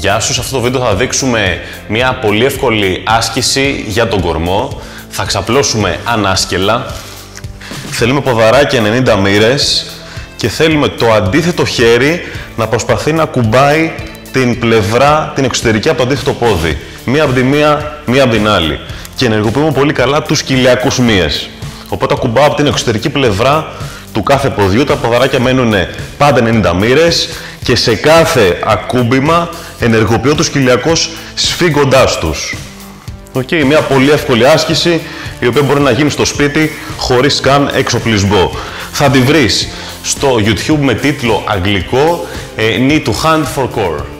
Γεια σου, σε αυτό το βίντεο θα δείξουμε μια πολύ εύκολη άσκηση για τον κορμό. Θα ξαπλώσουμε ανάσκελα. Θέλουμε ποδαράκια 90 μοίρες και θέλουμε το αντίθετο χέρι να προσπαθεί να κουμπάει την πλευρά, την εξωτερική από το αντίθετο πόδι. Μία από τη μία, μία από την άλλη. Και ενεργοποιούμε πολύ καλά τους κοιλιακούς μύες. Οπότε κουμπάω από την εξωτερική πλευρά του κάθε ποδιού, τα ποδαράκια μένουν πάντα 90 μοίρες και σε κάθε ακούμπημα ενεργοποιώ τους κοιλιακούς σφίγγοντάς τους. Okay, μια πολύ εύκολη άσκηση η οποία μπορεί να γίνει στο σπίτι χωρίς καν εξοπλισμό. Θα τη βρεις στο YouTube με τίτλο αγγλικό ε, Need to Hand for Core.